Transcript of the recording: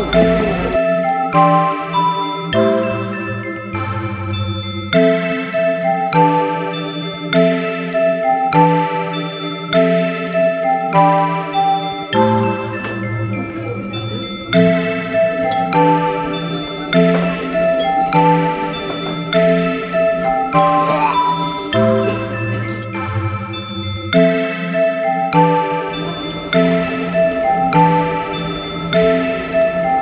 Música